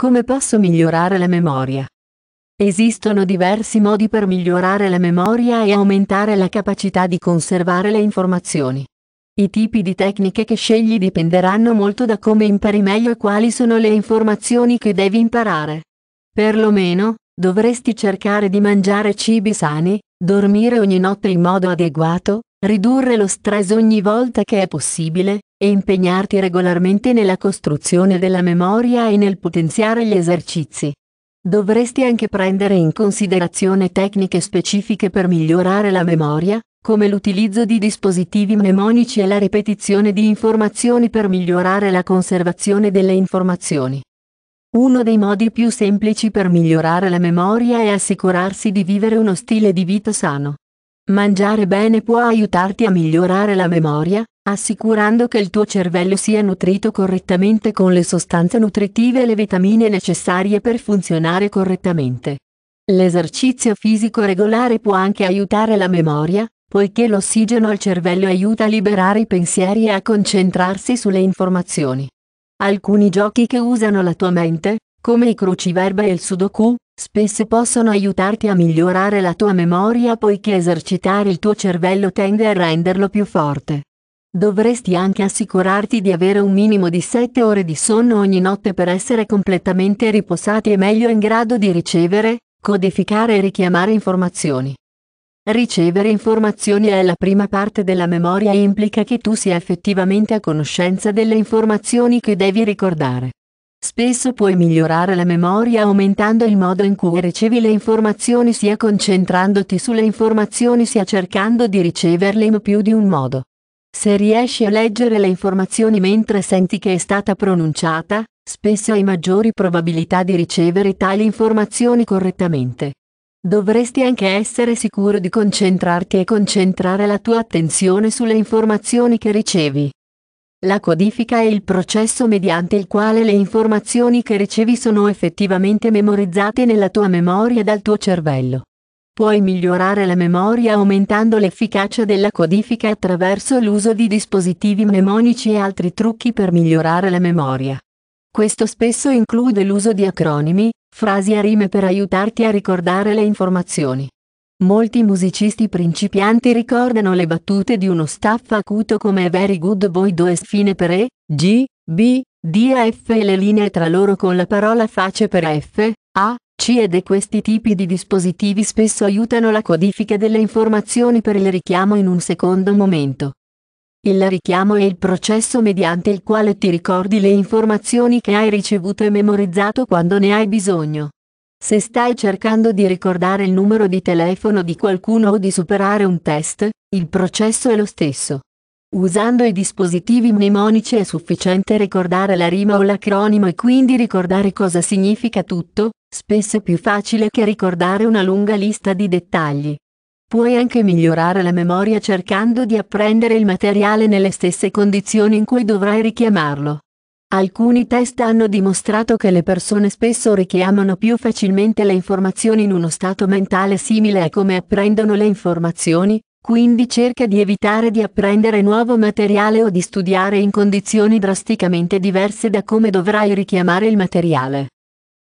Come posso migliorare la memoria? Esistono diversi modi per migliorare la memoria e aumentare la capacità di conservare le informazioni. I tipi di tecniche che scegli dipenderanno molto da come impari meglio e quali sono le informazioni che devi imparare. Perlomeno, dovresti cercare di mangiare cibi sani, dormire ogni notte in modo adeguato, ridurre lo stress ogni volta che è possibile, e impegnarti regolarmente nella costruzione della memoria e nel potenziare gli esercizi. Dovresti anche prendere in considerazione tecniche specifiche per migliorare la memoria, come l'utilizzo di dispositivi mnemonici e la ripetizione di informazioni per migliorare la conservazione delle informazioni. Uno dei modi più semplici per migliorare la memoria è assicurarsi di vivere uno stile di vita sano. Mangiare bene può aiutarti a migliorare la memoria, assicurando che il tuo cervello sia nutrito correttamente con le sostanze nutritive e le vitamine necessarie per funzionare correttamente. L'esercizio fisico regolare può anche aiutare la memoria, poiché l'ossigeno al cervello aiuta a liberare i pensieri e a concentrarsi sulle informazioni. Alcuni giochi che usano la tua mente, come i cruciverba e il sudoku, spesso possono aiutarti a migliorare la tua memoria poiché esercitare il tuo cervello tende a renderlo più forte. Dovresti anche assicurarti di avere un minimo di 7 ore di sonno ogni notte per essere completamente riposati e meglio in grado di ricevere, codificare e richiamare informazioni. Ricevere informazioni è la prima parte della memoria e implica che tu sia effettivamente a conoscenza delle informazioni che devi ricordare. Spesso puoi migliorare la memoria aumentando il modo in cui ricevi le informazioni sia concentrandoti sulle informazioni sia cercando di riceverle in più di un modo. Se riesci a leggere le informazioni mentre senti che è stata pronunciata, spesso hai maggiori probabilità di ricevere tali informazioni correttamente. Dovresti anche essere sicuro di concentrarti e concentrare la tua attenzione sulle informazioni che ricevi. La codifica è il processo mediante il quale le informazioni che ricevi sono effettivamente memorizzate nella tua memoria dal tuo cervello. Puoi migliorare la memoria aumentando l'efficacia della codifica attraverso l'uso di dispositivi mnemonici e altri trucchi per migliorare la memoria. Questo spesso include l'uso di acronimi, frasi a rime per aiutarti a ricordare le informazioni. Molti musicisti principianti ricordano le battute di uno staff acuto come Very Good Boy Do es fine per E, G, B, D A F e le linee tra loro con la parola face per F, A, C ed questi tipi di dispositivi spesso aiutano la codifica delle informazioni per il richiamo in un secondo momento. Il richiamo è il processo mediante il quale ti ricordi le informazioni che hai ricevuto e memorizzato quando ne hai bisogno. Se stai cercando di ricordare il numero di telefono di qualcuno o di superare un test, il processo è lo stesso. Usando i dispositivi mnemonici è sufficiente ricordare la rima o l'acronimo e quindi ricordare cosa significa tutto, spesso più facile che ricordare una lunga lista di dettagli. Puoi anche migliorare la memoria cercando di apprendere il materiale nelle stesse condizioni in cui dovrai richiamarlo. Alcuni test hanno dimostrato che le persone spesso richiamano più facilmente le informazioni in uno stato mentale simile a come apprendono le informazioni, quindi cerca di evitare di apprendere nuovo materiale o di studiare in condizioni drasticamente diverse da come dovrai richiamare il materiale.